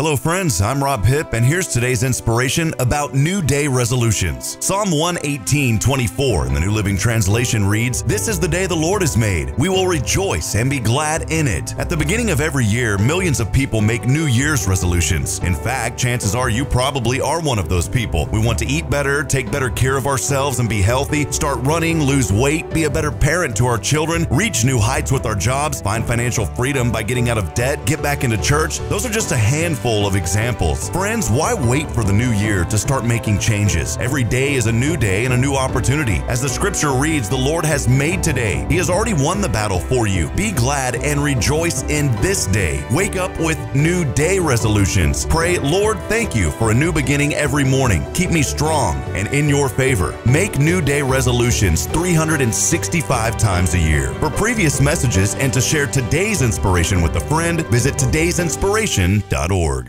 Hello, friends. I'm Rob Hipp, and here's today's inspiration about New Day resolutions. Psalm 118 24 in the New Living Translation reads, This is the day the Lord has made. We will rejoice and be glad in it. At the beginning of every year, millions of people make New Year's resolutions. In fact, chances are you probably are one of those people. We want to eat better, take better care of ourselves, and be healthy, start running, lose weight, be a better parent to our children, reach new heights with our jobs, find financial freedom by getting out of debt, get back into church. Those are just a handful of examples. Friends, why wait for the new year to start making changes? Every day is a new day and a new opportunity. As the scripture reads, the Lord has made today. He has already won the battle for you. Be glad and rejoice in this day. Wake up with new day resolutions. Pray, Lord, thank you for a new beginning every morning. Keep me strong and in your favor. Make new day resolutions 365 times a year. For previous messages and to share today's inspiration with a friend, visit today'sinspiration.org.